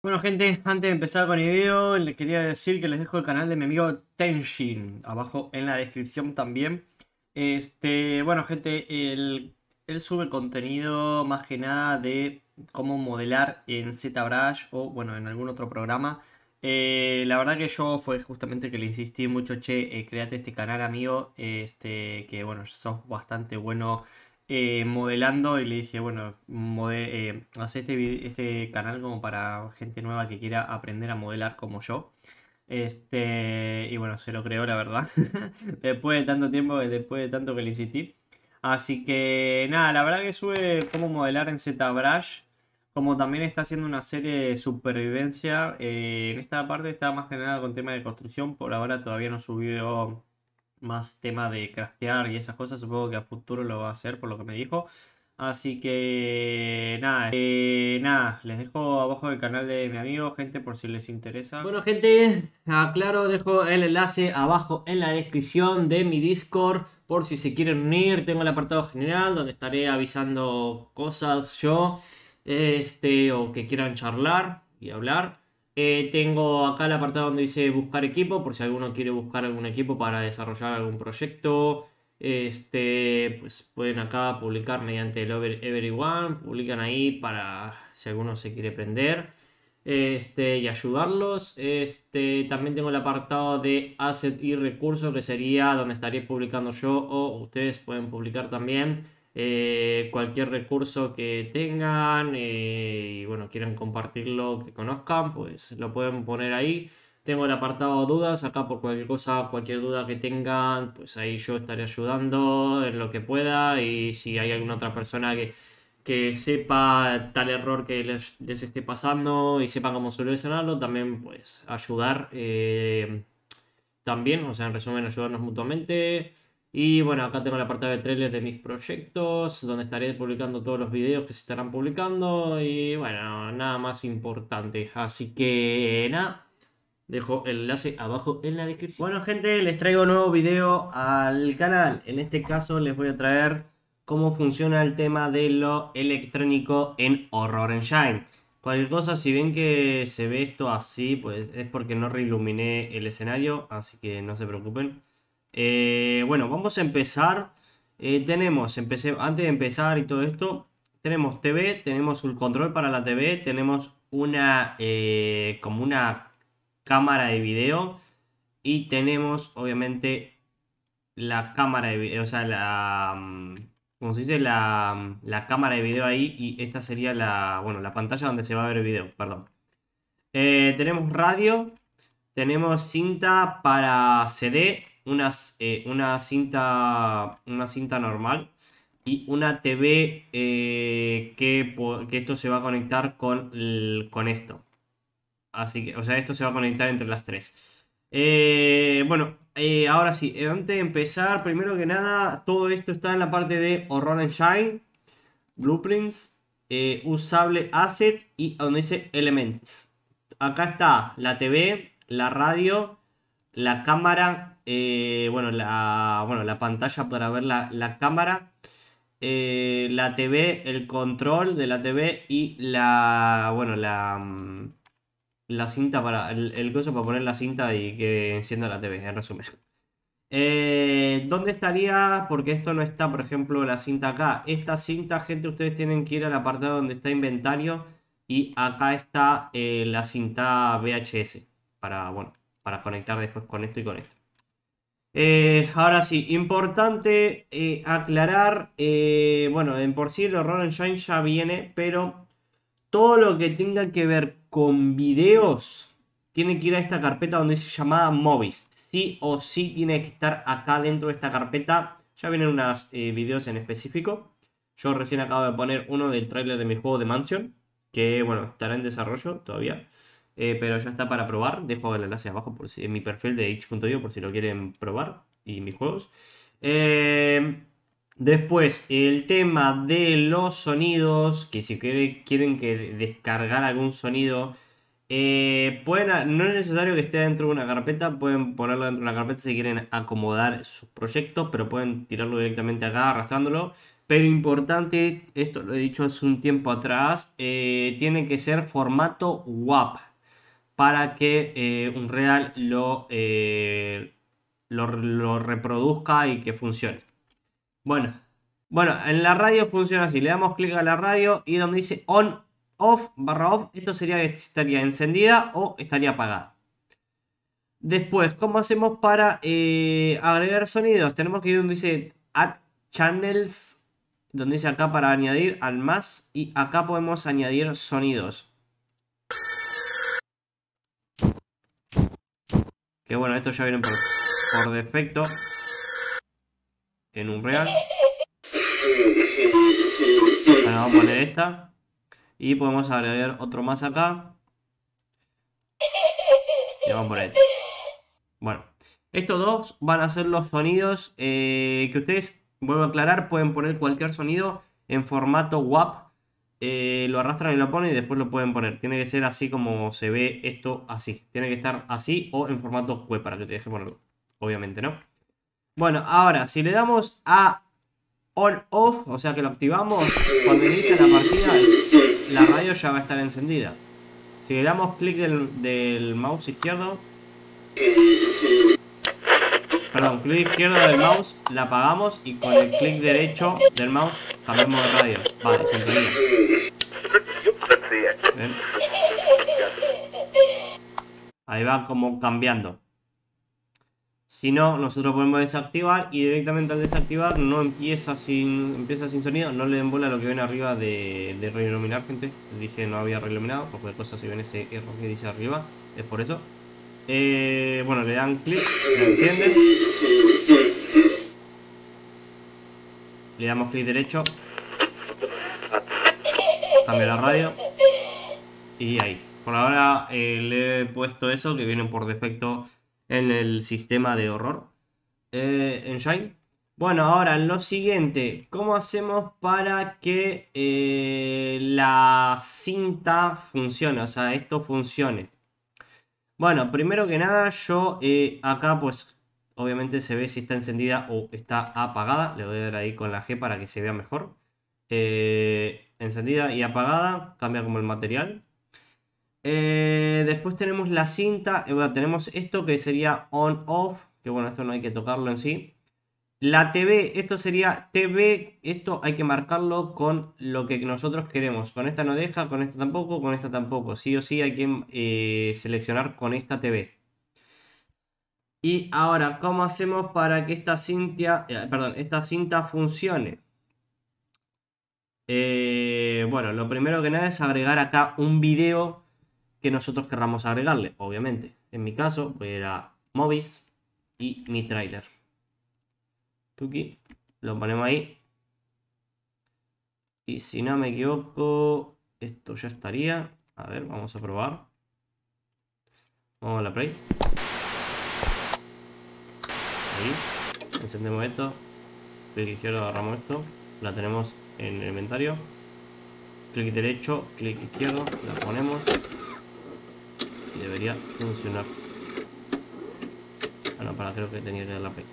Bueno gente, antes de empezar con el video, les quería decir que les dejo el canal de mi amigo Tenshin, abajo en la descripción también. Este, bueno gente, él, sube contenido más que nada de cómo modelar en ZBrush o bueno, en algún otro programa. Eh, la verdad que yo fue justamente que le insistí mucho, che, eh, créate este canal amigo, este, que bueno, sos bastante bueno eh, modelando y le dije, bueno, eh, este, este canal como para gente nueva que quiera aprender a modelar como yo. Este, y bueno, se lo creo la verdad. después de tanto tiempo, después de tanto que le insistí. Así que nada, la verdad que sube cómo modelar en ZBrush. Como también está haciendo una serie de supervivencia. Eh, en esta parte está más que nada con tema de construcción. Por ahora todavía no subió más tema de craftear y esas cosas. Supongo que a futuro lo va a hacer por lo que me dijo. Así que nada, eh, nada, les dejo abajo el canal de mi amigo, gente, por si les interesa. Bueno, gente, aclaro, dejo el enlace abajo en la descripción de mi Discord, por si se quieren unir. Tengo el apartado general donde estaré avisando cosas yo, este, o que quieran charlar y hablar. Eh, tengo acá el apartado donde dice buscar equipo, por si alguno quiere buscar algún equipo para desarrollar algún proyecto. Este, pues pueden acá publicar mediante el Everyone, publican ahí para si alguno se quiere prender este, y ayudarlos. Este, también tengo el apartado de asset y recursos que sería donde estaría publicando yo o ustedes pueden publicar también. Eh, cualquier recurso que tengan eh, y bueno, quieran compartirlo, que conozcan, pues lo pueden poner ahí. Tengo el apartado dudas, acá por cualquier cosa, cualquier duda que tengan, pues ahí yo estaré ayudando en lo que pueda y si hay alguna otra persona que, que sepa tal error que les, esté pasando y sepa cómo solucionarlo, también pues ayudar. Eh, también, o sea, en resumen, ayudarnos mutuamente. Y bueno, acá tengo el apartado de trailers de mis proyectos, donde estaré publicando todos los videos que se estarán publicando. Y bueno, nada más importante. Así que nada, dejo el enlace abajo en la descripción. Bueno gente, les traigo un nuevo video al canal. En este caso les voy a traer cómo funciona el tema de lo electrónico en Horror Engine. Cualquier cosa, si ven que se ve esto así, pues es porque no reiluminé el escenario, así que no se preocupen. Eh, bueno, vamos a empezar. Eh, tenemos, empecé, antes de empezar y todo esto, tenemos TV, tenemos un control para la TV, tenemos una, eh, como una cámara de video y tenemos, obviamente, la cámara de video, o sea, la, mm, como se dice, la, mm, la cámara de video ahí y esta sería la, bueno, la pantalla donde se va a ver el video, perdón. tenemos radio, tenemos cinta para CD eh, una, cinta, una cinta normal y una TV eh, que, que, esto se va a conectar con, con esto. Así que, o sea, esto se va a conectar entre las tres. Eh, bueno, ahora sí, antes de empezar, primero que nada, todo esto está en la parte de Horror Shine, Blueprints, Usable Asset y donde dice Elements. Acá está la TV, la radio, la cámara eh, bueno, la, bueno, la pantalla para ver la, cámara, eh, la TV, el control de la TV y la, bueno, la, mm, la cinta para, el, el coso para poner la cinta y que encienda la TV, en resumen. Eh, ¿Dónde estaría? Porque esto no está, por ejemplo, la cinta acá. Esta cinta, gente, ustedes tienen que ir al apartado donde está inventario y acá está la cinta VHS para, bueno, para conectar después con esto y con esto. Eh, ahora sí, importante eh, aclarar, eh, bueno, en por sí el Horror Engine ya viene, pero todo lo que tenga que ver con videos tiene que ir a esta carpeta donde dice llamada Movies. Sí o sí tiene que estar acá dentro de esta carpeta. Ya vienen unos videos en específico. Yo recién acabo de poner uno del trailer de mi juego de Mansion, que bueno, estará en desarrollo todavía. Eh, pero ya está para probar. Dejo el enlace abajo por si, en mi perfil de h.io por si lo quieren probar y mis juegos. Eh, después, el tema de los sonidos, que si quieren que descargar algún sonido, Eh, pueden, no es necesario que esté dentro de una carpeta, pueden ponerlo dentro de una carpeta si quieren acomodar sus proyectos, pero pueden tirarlo directamente acá arrastrándolo. Pero importante, esto lo he dicho hace un tiempo atrás, eh, tiene que ser formato WAP para que eh, un real lo, lo, lo reproduzca y que funcione. Bueno, bueno, en la radio funciona así. Le damos clic a la radio y donde dice on, off, barra off, esto sería que estaría encendida o estaría apagada. Después, ¿cómo hacemos para eh, agregar sonidos? Tenemos que ir donde dice add channels, donde dice acá para añadir al más y acá podemos añadir sonidos. Que bueno, estos ya vienen por, por defecto en un real vamos a poner esta. Y podemos agregar otro más acá. Y vamos a poner este. Bueno, estos dos van a ser los sonidos eh, que ustedes, vuelvo a aclarar, pueden poner cualquier sonido en formato WAP. Eh, lo arrastran y lo ponen y después lo pueden poner. Tiene que ser así como se ve esto así. Tiene que estar así o en formato web para que te deje ponerlo. Obviamente, ¿no? Bueno, ahora, si le damos a on off, o sea que lo activamos, cuando inicia la partida la radio ya va a estar encendida. Si le damos clic del, mouse izquierdo, perdón, clic izquierdo del mouse, la apagamos y con el clic derecho del mouse cambiamos de radio. Vale, sintonía. Ahí va como cambiando. Si no, nosotros podemos desactivar y directamente al desactivar no empieza sin empieza sin sonido, no le den bola lo que ven arriba de, de reiluminar, gente. Dije no había reiluminado, porque cosa si ven ese error que dice arriba, es por eso. Eh, bueno, le dan clic, le encienden. Le damos clic derecho. Cambia la radio. Y ahí. Por ahora eh, le he puesto eso que viene por defecto en el sistema de horror eh, en Shine. Bueno, ahora lo siguiente, ¿cómo hacemos para que eh, la cinta funcione? O sea, esto funcione. Bueno, primero que nada, yo acá pues obviamente se ve si está encendida o está apagada. Le voy a dar ahí con la G para que se vea mejor. encendida y apagada, cambia como el material. Eh, después tenemos la cinta, eh, tenemos esto que sería on-off, que bueno, esto no hay que tocarlo en sí. La TV, esto sería TV, esto hay que marcarlo con lo que nosotros queremos. Con esta no deja, con esta tampoco, con esta tampoco. Sí o sí hay que eh, seleccionar con esta TV. Y ahora, ¿cómo hacemos para que esta cinta, perdón, esta cinta funcione? bueno, lo primero que nada es agregar acá un video que nosotros querramos agregarle, obviamente. En mi caso, voy a ir a y mi trailer. Tuki, lo ponemos ahí. Y si no me equivoco, esto ya estaría. A ver, vamos a probar. Vamos a la play. Encendemos esto. Clic izquierdo, agarramos esto. La tenemos en el inventario. Clic derecho, clic izquierdo, la ponemos debería funcionar. Bueno, para creo que tenía que la play.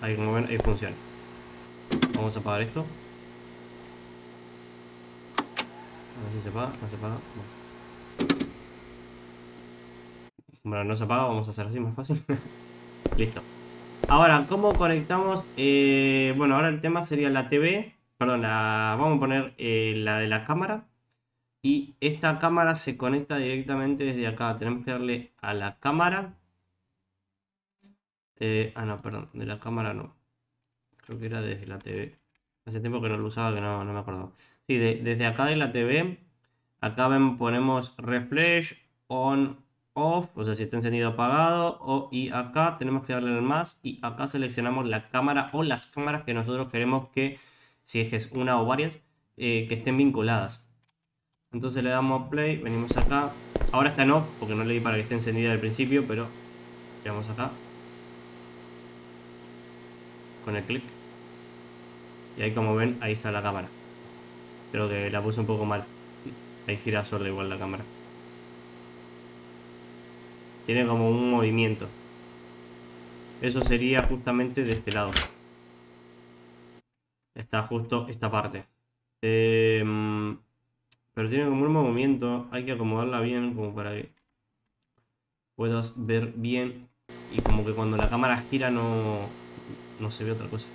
Ahí como ven, ahí funciona. Vamos a apagar esto. A ver si se apaga, no se apaga. Bueno. no se apaga, vamos a hacer así más fácil. Listo. Ahora, ¿cómo conectamos? Eh, bueno, ahora el tema sería la TV. Perdón, la, vamos a poner eh, la de la cámara. Y esta cámara se conecta directamente desde acá. Tenemos que darle a la cámara. Eh, ah, no, perdón, de la cámara no. Creo que era desde la TV. Hace tiempo que no lo usaba, que no, me acuerdo. Sí, desde acá de la TV, acá ven, ponemos refresh on off, o sea, si está encendido apagado, y acá tenemos que darle al más, y acá seleccionamos la cámara o las cámaras que nosotros queremos que, si es que es una o varias, eh, que estén vinculadas. Entonces le damos play, venimos acá, ahora está off, porque no le di para que esté encendida al principio, pero le damos acá, con el clic, y ahí como ven, ahí está la cámara. Creo que la puse un poco mal. Ahí gira sola igual la cámara. Tiene como un movimiento. Eso sería justamente de este lado. Está justo esta parte. Em, pero tiene como un movimiento. Hay que acomodarla bien como para que puedas ver bien. Y como que cuando la cámara gira no, no se ve otra cosa.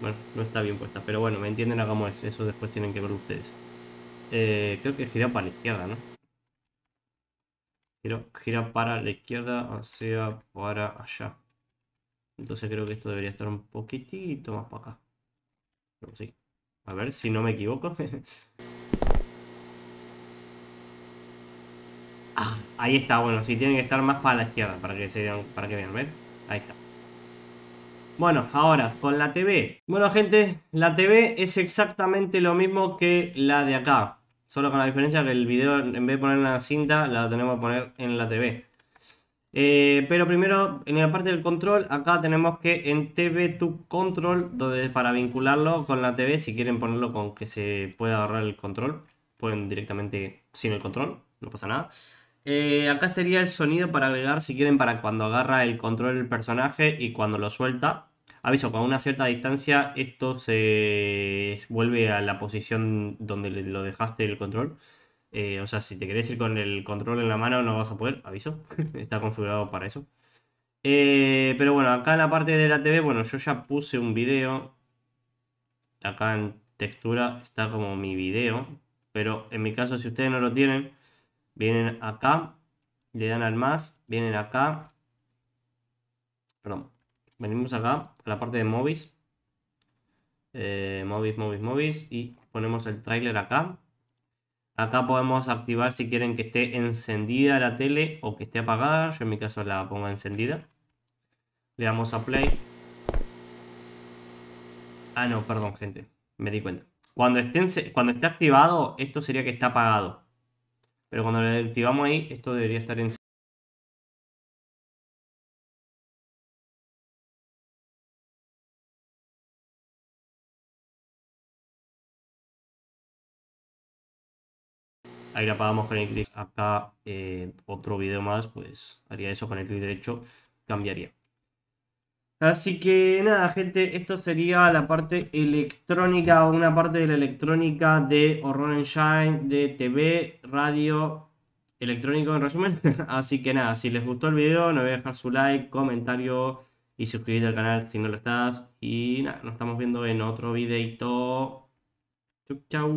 Bueno, no está bien puesta. Pero bueno, me entienden a cómo es. Eso después tienen que ver ustedes. Eh, creo que gira para la izquierda, ¿no? gira para la izquierda, o sea, para allá. Entonces creo que esto debería estar un poquitito más para acá. sí. A ver si no me equivoco. ah, ahí está, bueno, sí, tienen que estar más para la izquierda, para que, se, para que vean, ¿ven? Ahí está. Bueno, ahora, con la TV. Bueno, gente, la TV es exactamente lo mismo que la de acá. Solo con la diferencia que el video, en vez de poner en la cinta, la tenemos que poner en la TV. Eh, pero primero, en la parte del control, acá tenemos que en TV to Control, donde para vincularlo con la TV, si quieren ponerlo con que se pueda agarrar el control, pueden directamente sin el control, no pasa nada. Eh, acá estaría el sonido para agregar, si quieren, para cuando agarra el control el personaje y cuando lo suelta. Aviso, con una cierta distancia esto se vuelve a la posición donde lo dejaste el control. Eh, o sea, si te querés ir con el control en la mano no vas a poder, aviso. Está configurado para eso. Eh, pero bueno, acá en la parte de la TV, bueno, yo ya puse un video. Acá en textura está como mi video. Pero en mi caso, si ustedes no lo tienen, vienen acá, le dan al más, vienen acá. Perdón, venimos acá a la parte de Movis. Eh, Movis, Movis, Movis. Y ponemos el tráiler acá. Acá podemos activar si quieren que esté encendida la tele o que esté apagada. Yo en mi caso la pongo encendida. Le damos a play. Ah, no, perdón, gente. Me di cuenta. Cuando esté, cuando esté activado, esto sería que está apagado. Pero cuando le activamos ahí, esto debería estar encendido. Ahí la apagamos con el clic acá, eh, otro video más, pues haría eso con el clic derecho, cambiaría. Así que nada, gente, esto sería la parte electrónica, una parte de la electrónica de Horror Engine, de TV, radio, electrónico en resumen. Así que nada, si les gustó el video, no voy a dejar su like, comentario y suscribirte al canal si no lo estás. Y nada, nos estamos viendo en otro videito. Chau, chau.